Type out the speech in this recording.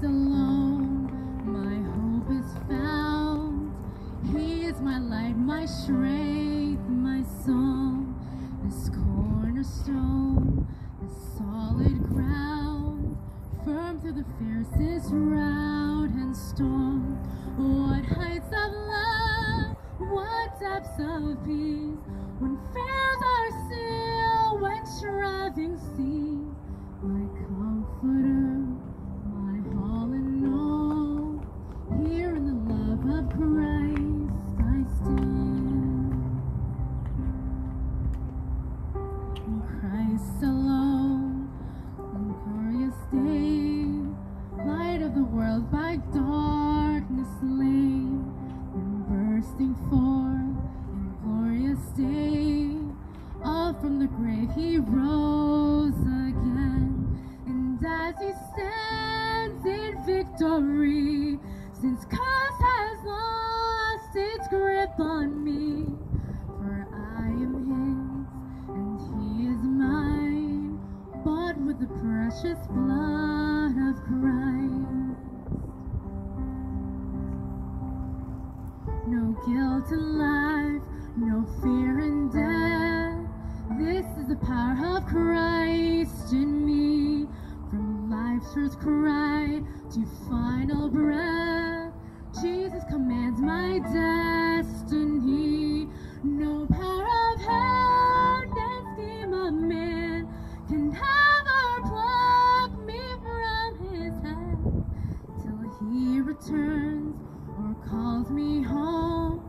Alone my hope is found. He is my light, my strength, my song. This cornerstone, this solid ground, firm through the fiercest rout and storm. What heights of love, what depths of peace, Christ alone, on glorious day, light of the world by darkness slain, and bursting forth in glorious day, up from the grave he rose again, and as he stands in victory, precious blood of Christ. No guilt in life, no fear in death. This is the power of Christ in me. From life's first cry to final breath. turns or calls me home.